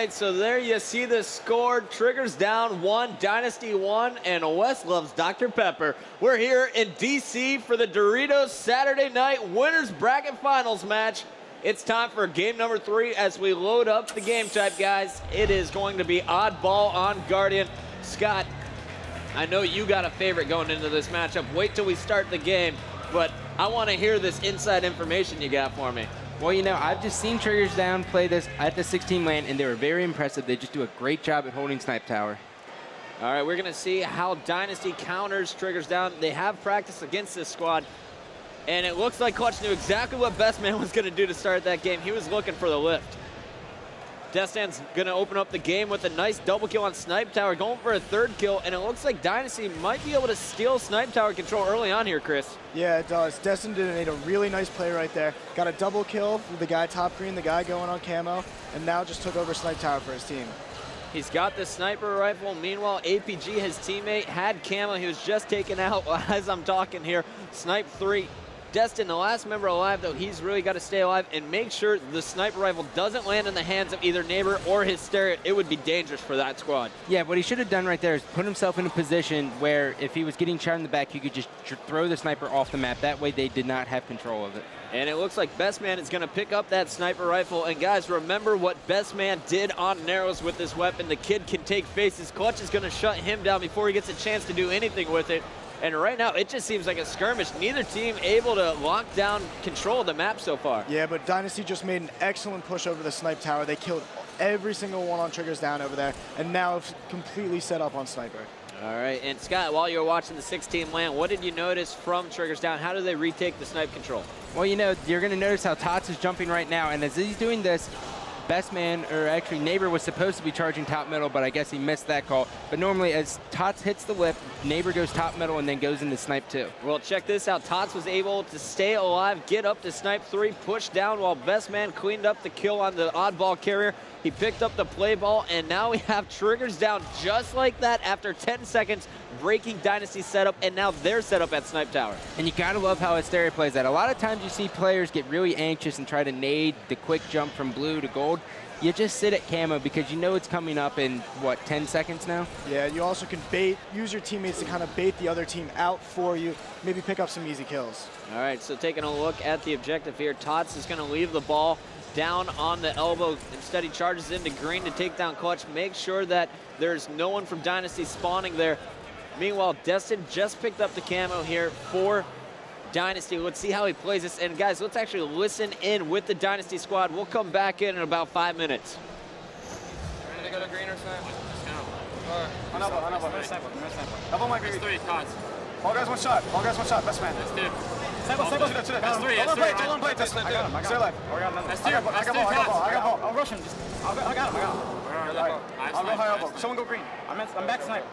right, so there you see the score. Triggers down one, Dynasty one, and West loves Dr. Pepper. We're here in DC for the Doritos Saturday Night Winners Bracket Finals match. It's time for game number three as we load up the game type, guys. It is going to be oddball on Guardian. Scott, I know you got a favorite going into this matchup. Wait till we start the game, but I want to hear this inside information you got for me. Well, you know, I've just seen Triggers Down play this at the 16 land, and they were very impressive. They just do a great job at holding Snipe Tower. All right, we're going to see how Dynasty counters Triggers Down. They have practice against this squad, and it looks like Clutch knew exactly what Best Man was going to do to start that game. He was looking for the lift. Destin's going to open up the game with a nice double kill on Snipe Tower, going for a third kill, and it looks like Dynasty might be able to steal Snipe Tower control early on here, Chris. Yeah, it does. Destin did made a really nice play right there. Got a double kill with the guy top green, the guy going on camo, and now just took over Snipe Tower for his team. He's got the sniper rifle. Meanwhile, APG, his teammate, had camo. He was just taken out as I'm talking here. Snipe 3 Destin, the last member alive, though, he's really got to stay alive and make sure the sniper rifle doesn't land in the hands of either Neighbor or Hysteria. It would be dangerous for that squad. Yeah, what he should have done right there is put himself in a position where if he was getting shot in the back, he could just throw the sniper off the map. That way they did not have control of it. And it looks like Best Man is going to pick up that sniper rifle. And guys, remember what Best Man did on Narrows with this weapon. The kid can take faces. Clutch is going to shut him down before he gets a chance to do anything with it. And right now, it just seems like a skirmish. Neither team able to lock down control of the map so far. Yeah, but Dynasty just made an excellent push over the snipe tower. They killed every single one on triggers down over there, and now it's completely set up on sniper. All right, and Scott, while you were watching the 16 land, what did you notice from triggers down? How do they retake the snipe control? Well, you know, you're going to notice how Tots is jumping right now, and as he's doing this, best man, or actually Neighbor was supposed to be charging top middle, but I guess he missed that call. But normally as Tots hits the lip, Neighbor goes top middle and then goes into snipe two. Well, check this out. Tots was able to stay alive, get up to snipe three, push down while best man cleaned up the kill on the oddball carrier. He picked up the play ball, and now we have triggers down just like that after 10 seconds, breaking Dynasty setup, and now their setup at Snipe Tower. And you gotta love how Hysteria plays that. A lot of times you see players get really anxious and try to nade the quick jump from blue to gold. You just sit at camo because you know it's coming up in, what, 10 seconds now? Yeah, you also can bait, use your teammates to kind of bait the other team out for you, maybe pick up some easy kills. All right, so taking a look at the objective here, Tots is going to leave the ball down on the elbow. Instead, he charges into green to take down Clutch. Make sure that there's no one from Dynasty spawning there. Meanwhile, Destin just picked up the camo here for Dynasty. Let's see how he plays this. And guys, let's actually listen in with the Dynasty squad. We'll come back in in about five minutes. Ready to go to green or something? Just go. On elbow, on elbow. Middle sample, middle sample. Elbow might be. three, cards. All guys one shot. All guys one shot. Best man. That's two. Sample, sample. That's three. That's three. Hold on, plate. Hold on, plate. three. I got him. I got him. Stay alive. That's I. I got ball. I got ball. I got ball. I'll rush him. Just. I got him. I got him. Alright, Alright. I'll go high elbow. Someone go green. I'm I'm back snipe.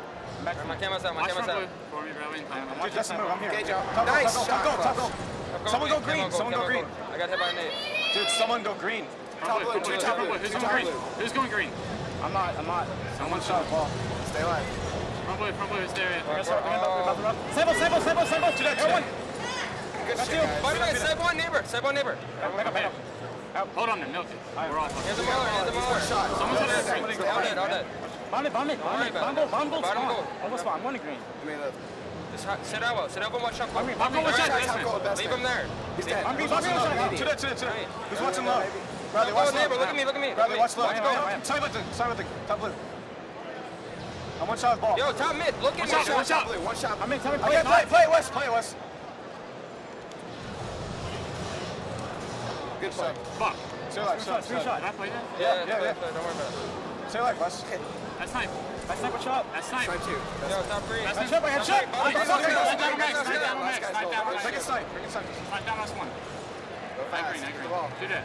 My camera's out. My camera's out. blue for me, Rowan. Dude, that's move. I'm here. Okay, Joe. Top goal, Nice top goal, top goal, top goal. Go Someone go green. Someone go green. I got hit by a nade. Dude, someone go green. Top blue, two top blue. Who's going green? Who's going green? I'm not. I'm not. I'm one shot. Ball. Stay alive. Front blue, front blue, hysteria. We're gonna start. We're gonna about to run. Sample, sample, sample, sample. To that. Everyone. That's you. By the way, side one neighbor. Side one neighbor. Back up, back up. Hold on there, milk it. We're all Here's a mauler. Here's a mauler. Someone's on that green. All dead. All dead. Bomb it, bomb it, bomb it. Bomb gold, bomb gold Bottom spawn. gold. Almost spawn. I'm running green. Sit elbow. Sit out. I'm green. I'm going with Alright, shot, Desmond. Leave him there. He's I'm green. Watch low. To that, to that, to that. Who's watching low? Bradley, Oh, watch low. Look at me. Look at me. Bradley, watch low. Watch go. Side with the, side with the, top blue. I'm one shot with ball. Yo, top mid. Look at Watch me. out, watch out. One shot. I'm in, tell me, oh, play, play, play, West, play, West. Good play. Fuck. Stay alive, stay alive, stay alive. Did I play that? Yeah, Yeah, yeah, yeah. Don't worry about it. Stay alive, West. That's snipe. That's not shot. That's snipe. Yo, top three. That's Headshot, my headshot. Top three. Snipe, Bottom snipe, three. snipe, Snipe down snipe, max, snipe down max, snipe down max. Take a snipe, take a snipe. Snipe down last one. Night green, night green. Do that.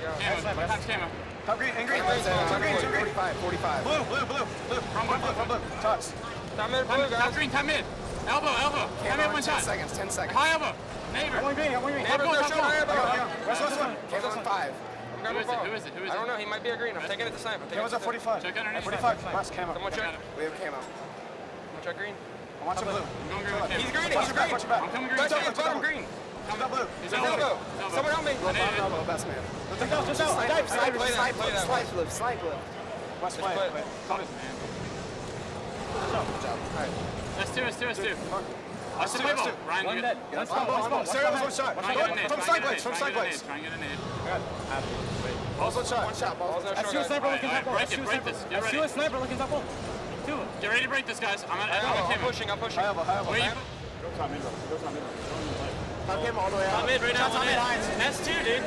Camo, what time's camo? Top green, in green. Top green, two green. 45, 45. Blue, blue, blue, blue. From blue, Blue, blue, blue. Tots. Top mid Time, blue, top guys. green, top mid. Elbow, elbow. Top mid, one shot. seconds, 10 seconds. High elbow. Neighbor. I want green, I green. Neighbor, goal, they're top shooting goal. high I got it, I elbow. got it. West, west, one. Came on five. I'm Who grabbing is it? Who is it? I don't know. He might be a green. I'm taking it to snipe. It was it at to 45. Check underneath. 45. Last camo. Someone check. We have camo. Someone check green. I want some blue. I'm going green with He's green. He's green. watch your back. I'm coming green. Touch Touch him. Bottom green. Coming. Elbow. He's Elbow. elbow. Someone help me. I need it. Elbow, best man. Just out, just out. Dive, Snipe, snipe, play that, play snipe, snipe snipe. West play. play play. it. Cut it, man. Alright. That's two, that's two, that's two. That's two, two, that's that's two. two. Ryan, One dead. One spot, one spot. Stereo has one shot. Try and get. From try side and get a blades, from try side and get a blades. Try and get a nade. Balls one shot. One shot, balls. no That's short, two guys. sniper looking alright, top. break it, break this. Get That's ready. two sniper looking top. Two. Get ready to break this, guys. I'm gonna, I'm pushing. I'm gonna pushing, I'm pushing. High elbow, high elbow. Where? Top him all the way out. Top Mid right now, Shots one mid, in. Hines. That's two, dude.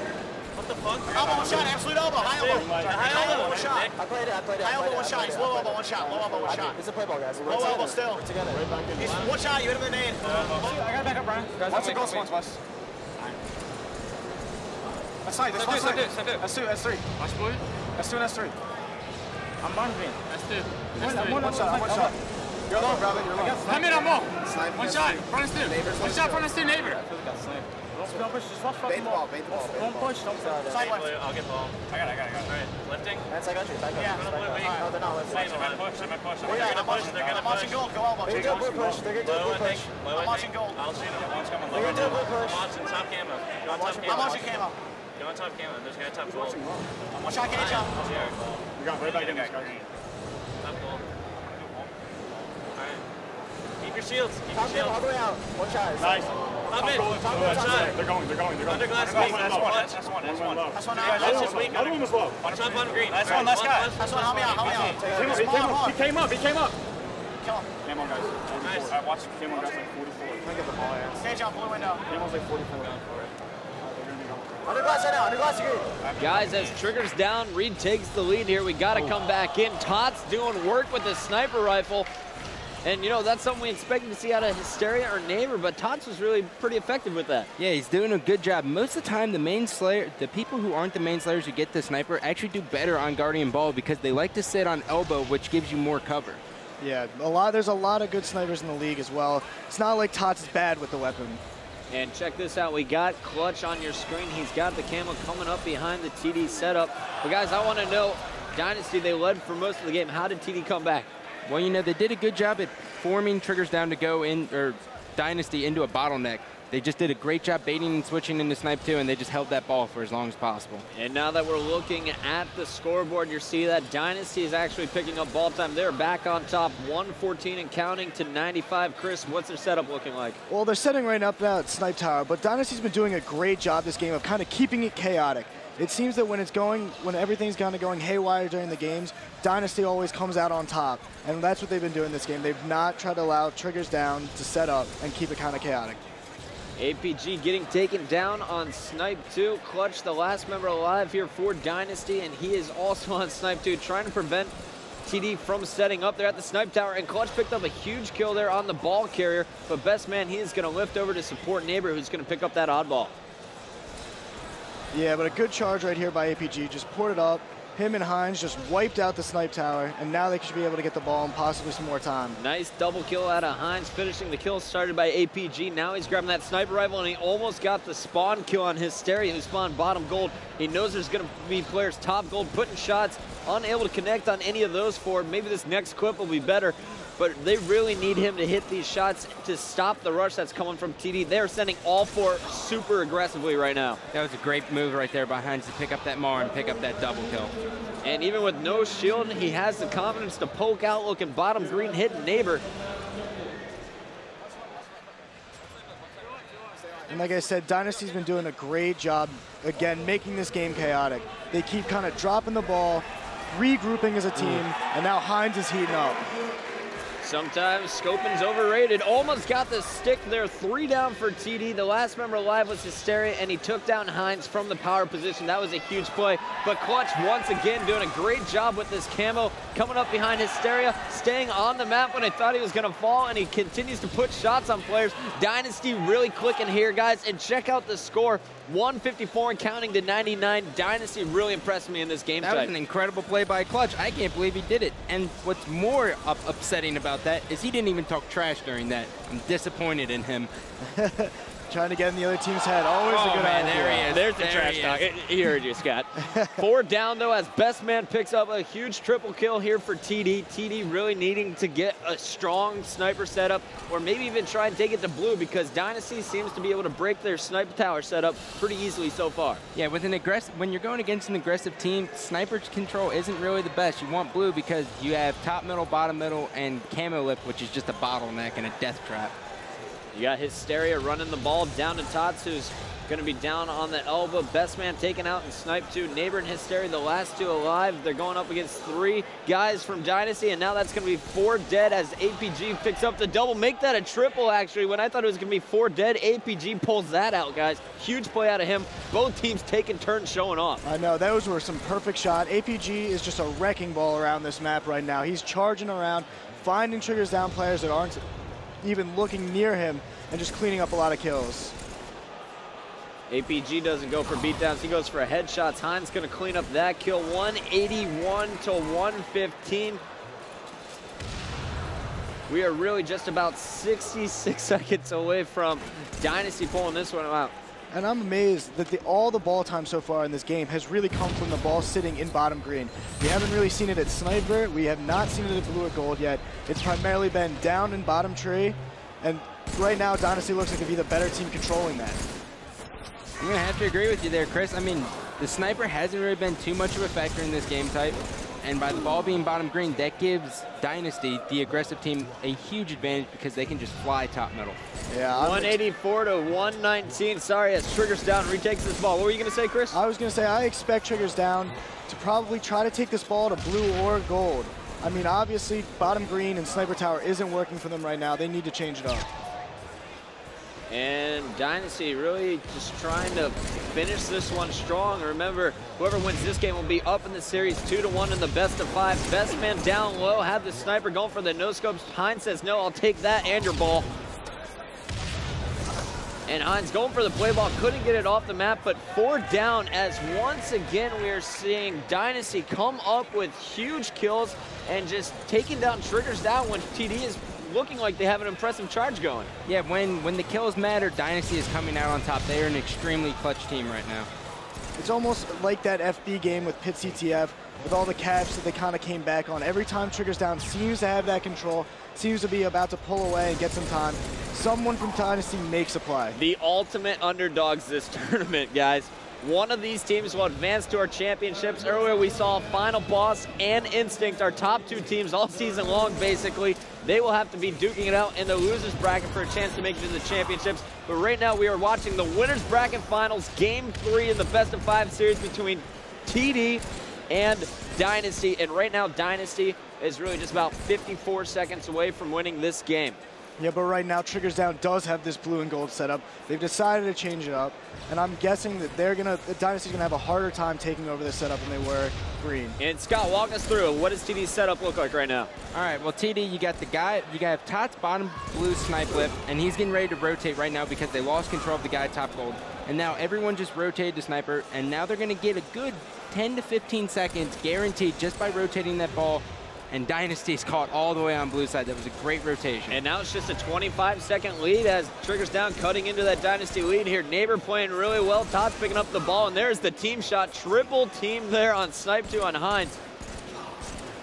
What the fuck? Elbow, one shot. Absolute elbow. High elbow. High elbow, one shot. I played it, I played it. High elbow, one shot. He's low elbow, one shot. Low elbow, one shot. It's a play ball, guys. Low elbow still. We're together. He's one shot. You hit him in the nade. I got back up, Brian. Once it goes, once, West. That's side. That's one Side two, side. side two. That's two. That's three. Watch, boy. That's two and that's three. I'm boundary. That's two. That's three. one, one shot. One shot. You're low, Robin. You're low. Come in on ball. Snipe, One shot. Front us two. One shot. Front us two. Neighbor. Don't push. Just watch Bait the ball, bait the ball, bait the Don't push. Don't push. Side left. I'll get ball. I got it, I got it, I got it. All right, lifting. That's like entry. Back up. Yeah. Back up. Wait, wait. No, they're not. Let's Wait, let's- I'm gonna push, I'm gonna push. They're gonna push, they're gonna I'm watching push. gold. Go elbow. They're gonna do a blue push. They're gonna do a Low, blue I think. push. Low, I'm I watching think. gold. I'll shoot him. One's coming low. They're gonna do a blue push. I'm watching top camo. Go on top watching- I'm camo. watching camo. Go on top camo. There's a guy top gold. I'm one shot cage out. We got right back in this, guys. Top gold. Alright. Keep your shields. Keep Top your him all shields. the way out. One shot. Nice. Top mid. Top Top goal, shot. They're going, they're going, they're going. Under glass One weak. low. That's one. That's one. That's one. That's one. That's just weak. Other one was low. Watch top bottom green. That's Alright, one, last guy. left, That's one. Help me out. Help me out. He came up, he came up, he came up, he came up. Kill him. Came on, guys. 44. Nice. Alright, watch. Came on, guys, like 44. Cage out. Blue window. Came on, like 44. Under glass right now. Under glass green. Guys, as triggers down, Reed takes the lead here. We got to oh. come back in. Tots doing work with the sniper rifle. And, you know, that's something we expected to see out of Hysteria or Neighbor, but Tots was really pretty effective with that. Yeah, he's doing a good job. Most of the time, the main slayer, the people who aren't the main slayers who get the sniper actually do better on Guardian Ball because they like to sit on elbow, which gives you more cover. Yeah, a lot. There's a lot of good snipers in the league as well. It's not like Tots is bad with the weapon. And check this out. We got Clutch on your screen. He's got the camo coming up behind the TD setup. But, guys, I want to know, Dynasty, they led for most of the game. How did TD come back? Well, you know, they did a good job at forming triggers down to go in, or Dynasty into a bottleneck. They just did a great job baiting and switching into Snipe 2, and they just held that ball for as long as possible. And now that we're looking at the scoreboard, you see that Dynasty is actually picking up ball time. They're back on top, 114 and counting to 95. Chris, what's their setup looking like? Well, they're setting right up now at Snipe Tower, but Dynasty's been doing a great job this game of kind of keeping it chaotic. It seems that when it's going, when everything's kind of going haywire during the games, Dynasty always comes out on top, and that's what they've been doing this game. They've not tried to allow triggers down to set up and keep it kind of chaotic. APG getting taken down on Snipe 2. Clutch, the last member alive here for Dynasty, and he is also on Snipe 2, trying to prevent TD from setting up there at the Snipe Tower. And Clutch picked up a huge kill there on the ball carrier, but best man, he is going to lift over to support Neighbor, who's going to pick up that oddball. Yeah, but a good charge right here by APG. Just poured it up. Him and Hines just wiped out the Snipe Tower, and now they should be able to get the ball and possibly some more time. Nice double kill out of Hines, finishing the kill started by APG. Now he's grabbing that sniper rifle, and he almost got the spawn kill on Hysteria, who spawned bottom gold. He knows there's going to be players top gold, putting shots, unable to connect on any of those four. Maybe this next clip will be better, but they really need him to hit these shots to stop the rush that's coming from TD. They're sending all four super aggressively right now. That was a great move right there by Hines to pick up that Mar and pick up that double kill. And even with no shield, he has the confidence to poke out, looking bottom green, hitting neighbor. And like I said, Dynasty's been doing a great job, again, making this game chaotic. They keep kind of dropping the ball, regrouping as a team, and now Hines is heating up. Sometimes scoping's overrated. Almost got the stick there. Three down for TD. The last member alive was Hysteria, and he took down Hines from the power position. That was a huge play. But Clutch, once again, doing a great job with this camo. Coming up behind Hysteria, staying on the map when I thought he was going to fall, and he continues to put shots on players. Dynasty really clicking here, guys. And check out the score. 154 and counting to 99. Dynasty really impressed me in this game That was an incredible play by Clutch. I can't believe he did it. And what's more up upsetting about that is he didn't even talk trash during that. I'm disappointed in him. trying to get in the other team's head. Always Oh, a good man, idea. there he is. There's the There trash he talk. is. He heard you, Scott. Four down, though, as Best Man picks up a huge triple kill here for TD. TD really needing to get a strong sniper setup or maybe even try and take it to blue because Dynasty seems to be able to break their sniper tower setup pretty easily so far. Yeah, with an aggressive, when you're going against an aggressive team, sniper control isn't really the best. You want blue because you have top middle, bottom middle, and camo lip, which is just a bottleneck and a death trap. You got Hysteria running the ball down to Tots, who's going to be down on the elbow. Best man taken out and sniped two. Neighbor and Hysteria, the last two alive. They're going up against three guys from Dynasty, and now that's going to be four dead as APG picks up the double. Make that a triple, actually. When I thought it was going to be four dead, APG pulls that out, guys. Huge play out of him. Both teams taking turns showing off. I know, those were some perfect shot. APG is just a wrecking ball around this map right now. He's charging around, finding triggers down players that aren't even looking near him, and just cleaning up a lot of kills. APG doesn't go for beatdowns. He goes for headshots. Hines to clean up that kill. 181 to 115. We are really just about 66 seconds away from Dynasty pulling this one out. And I'm amazed that the, all the ball time so far in this game has really come from the ball sitting in bottom green. We haven't really seen it at Sniper. We have not seen it at blue or gold yet. It's primarily been down in bottom tree. And right now, Dynasty looks like to be the better team controlling that. I'm gonna have to agree with you there, Chris. I mean, the sniper hasn't really been too much of a factor in this game type. And by the ball being bottom green, that gives Dynasty, the aggressive team, a huge advantage because they can just fly top middle. Yeah, 184 to 119. Sorry, as Triggers down, retakes this ball. What were you going to say, Chris? I was going to say, I expect Triggers down to probably try to take this ball to blue or gold. I mean, obviously, bottom green and Sniper Tower isn't working for them right now. They need to change it up. And Dynasty really just trying to finish this one strong. Remember, whoever wins this game will be up in the series two to one in the best of five. Best man down low, had the sniper going for the no scopes. Hines says, no, I'll take that and your ball. And Hines going for the play ball, couldn't get it off the map, but four down as once again we are seeing Dynasty come up with huge kills and just taking down triggers down when TD is looking like they have an impressive charge going. Yeah, when, when the kills matter, Dynasty is coming out on top. They are an extremely clutch team right now. It's almost like that FB game with Pit CTF with all the caps that they kind of came back on. Every time Triggers Down seems to have that control, seems to be about to pull away and get some time. Someone from Dynasty makes a play. the ultimate underdogs this tournament, guys. One of these teams will advance to our championships. Earlier, we saw Final Boss and Instinct, our top two teams all season long, basically. They will have to be duking it out in the losers bracket for a chance to make it to the championships. But right now, we are watching the winners bracket finals, game three in the best of five series between TD and Dynasty. And right now, Dynasty is really just about 54 seconds away from winning this game. Yeah, but right now Triggers Down does have this blue and gold setup. They've decided to change it up, and I'm guessing that they're gonna, the Dynasty's gonna have a harder time taking over this setup than they were green. And Scott, walk us through. What does TD's setup look like right now? All right, well, TD, you got the guy, you got Tots bottom blue snipe lip, and he's getting ready to rotate right now because they lost control of the guy top gold. And now everyone just rotated to sniper, and now they're going to get a good 10 to 15 seconds guaranteed just by rotating that ball. And Dynasty's caught all the way on blue side. That was a great rotation. And now it's just a 25 second lead as Triggers down, cutting into that Dynasty lead here. Neighbor playing really well. Tots picking up the ball, and there's the team shot. Triple team there on Snipe 2 on Hines.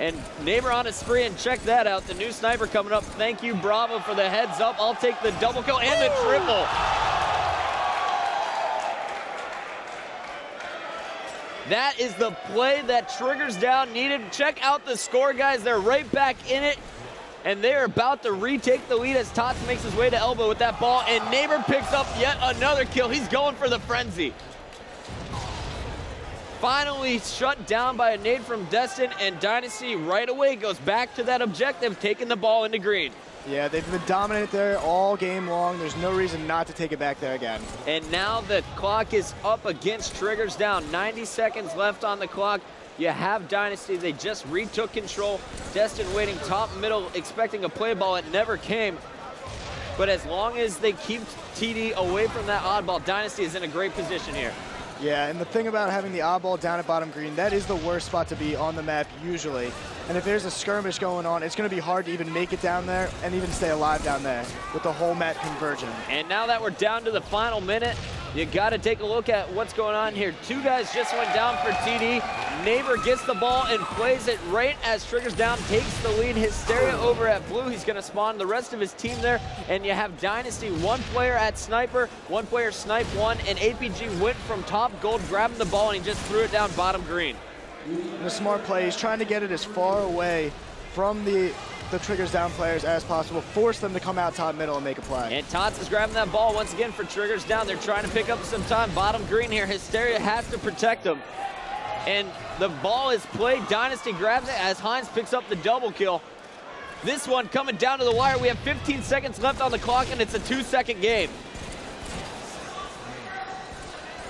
And Neighbor on a spree, and check that out. The new sniper coming up. Thank you, Bravo, for the heads up. I'll take the double kill and the triple. That is the play that Triggers down needed. Check out the score, guys. They're right back in it. And they're about to retake the lead as Tots makes his way to elbow with that ball. And Neighbor picks up yet another kill. He's going for the frenzy. Finally shut down by a nade from Destin. And Dynasty right away goes back to that objective, taking the ball into green. Yeah, they've been dominant there all game long. There's no reason not to take it back there again. And now the clock is up against Triggers down. 90 seconds left on the clock. You have Dynasty. They just retook control. Destin waiting top middle, expecting a play ball. It never came. But as long as they keep TD away from that oddball, Dynasty is in a great position here. Yeah, and the thing about having the oddball down at bottom green, that is the worst spot to be on the map usually. And if there's a skirmish going on, it's going to be hard to even make it down there and even stay alive down there with the whole mat converging. And now that we're down to the final minute, you got to take a look at what's going on here. Two guys just went down for TD. Neighbor gets the ball and plays it right as Triggers Down takes the lead. Hysteria over at Blue. He's going to spawn the rest of his team there. And you have Dynasty, one player at Sniper, one player Snipe one, and APG went from top gold, grabbing the ball, and he just threw it down bottom green. And a smart play, he's trying to get it as far away from the the triggers down players as possible, force them to come out top middle and make a play. And Tots is grabbing that ball once again for triggers down. They're trying to pick up some time. Bottom green here. Hysteria has to protect them. And the ball is played. Dynasty grabs it as Hines picks up the double kill. This one coming down to the wire. We have 15 seconds left on the clock, and it's a two-second game.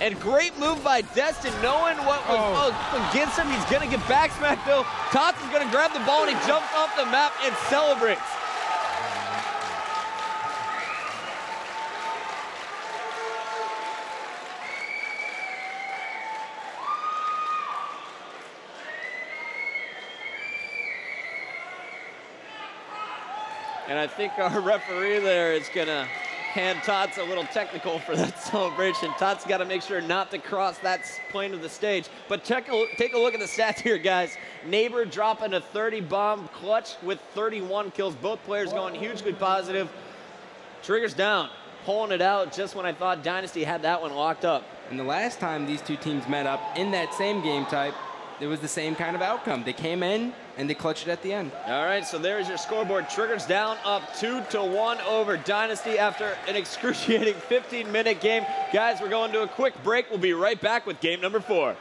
And great move by Destin, knowing what was oh. against him. He's going to get back smack, though. Is going to grab the ball, and he jumps off the map and celebrates. And I think our referee there is going to hand Tots a little technical for that celebration. Tots got to make sure not to cross that plane of the stage. But take a, take a look at the stats here, guys. Neighbor dropping a 30 bomb clutch with 31 kills. Both players going hugely positive. Triggers down, pulling it out just when I thought Dynasty had that one locked up. And the last time these two teams met up in that same game type, it was the same kind of outcome. They came in and they clutched it at the end. All right, so there's your scoreboard. Triggers down up two to one over Dynasty after an excruciating 15-minute game. Guys, we're going to a quick break. We'll be right back with game number four.